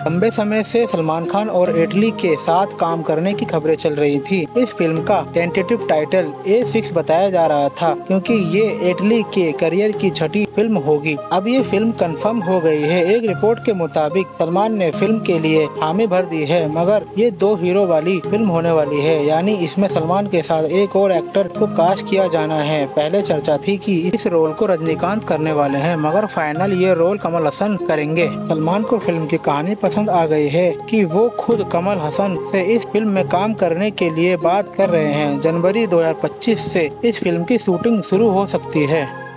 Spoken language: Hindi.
लंबे समय से सलमान खान और एटली के साथ काम करने की खबरें चल रही थी। इस फ़िल्म का टेंटेटिव टाइटल ए सिक्स बताया जा रहा था, क्योंकि ये एटली के करियर की छठी फ़िल्म होगी। अब ये फ़िल्म कंफर्म हो गई है। एक रिपोर्ट के मुताबिक सलमान ने फ़िल्म के लिए हामी भर दी है, मगर ये दो हीरो वाली फ़िल्म होने वाली है। यानी इसमें सलमान के साथ एक और एक्टर को कास्ट किया जाना है। पहले चर्चा थी कि इस रोल को रजनीकांत करने वाले हैं, मगर फाइनल ये रोल कमल हसन करेंगे। सलमान को फ़िल्म की कहानी पसंद आ गई है कि वो खुद कमल हसन से इस फ़िल्म में काम करने के लिए बात कर रहे हैं। जनवरी 2025 से इस फ़िल्म की शूटिंग शुरू हो सकती है।